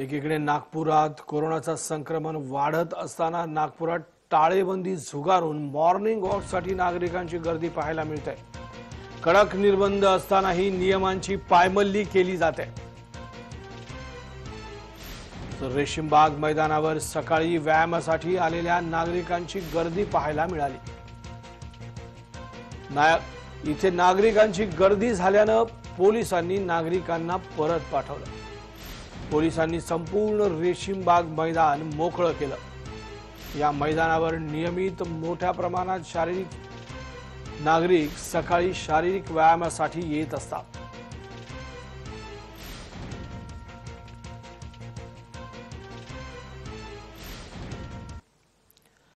एकीकडे नागपुरात कोरोनाचं संक्रमण वाढत असताना नागपुरात टाळेबंदी झुगारून मॉर्निंग वॉकसाठी नागरिकांची गर्दी पाहायला मिळते. कडक निर्बंध असतानाही नियमांची पायमल्ली केली जाते. रेशीमबाग मैदानावर सकाळी व्यायामासाठी आलेल्या नागरिकांची गर्दी पाहायला मिळाली. ना इथे नागरिकांची गर्दी झाल्यानं पोलिसांनी नागरिकांना परत पाठवलं. पोलिसांनी संपूर्ण रेशीमबाग मैदान मोकळं केलं. या मैदानावर नियमित मोठ्या प्रमाणात शारीरिक नागरिक सकाळी शारीरिक व्यायामासाठी येत असतात.